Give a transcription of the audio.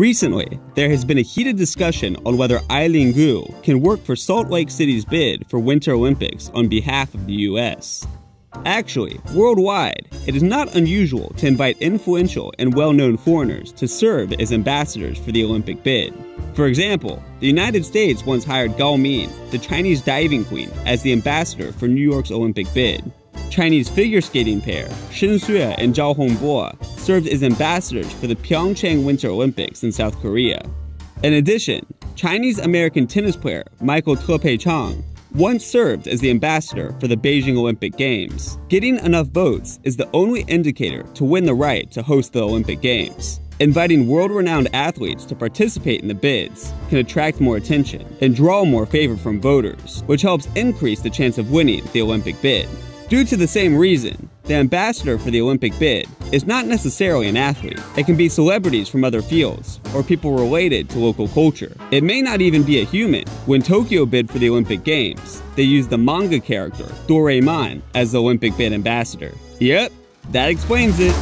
Recently, there has been a heated discussion on whether Eileen Gu can work for Salt Lake City's bid for Winter Olympics on behalf of the US. Actually, worldwide, it is not unusual to invite influential and well known foreigners to serve as ambassadors for the Olympic bid. For example, the United States once hired Gao Min, the Chinese diving queen, as the ambassador for New York's Olympic bid. Chinese figure skating pair Shen Xue and Zhao Hongbo served as ambassadors for the Pyeongchang Winter Olympics in South Korea. In addition, Chinese American tennis player Michael Te Chang once served as the ambassador for the Beijing Olympic Games. Getting enough votes is the only indicator to win the right to host the Olympic Games. Inviting world renowned athletes to participate in the bids can attract more attention and draw more favor from voters, which helps increase the chance of winning the Olympic bid. Due to the same reason, the ambassador for the Olympic bid is not necessarily an athlete. It can be celebrities from other fields, or people related to local culture. It may not even be a human. When Tokyo bid for the Olympic Games, they used the manga character Doraemon as the Olympic bid ambassador. Yep, that explains it.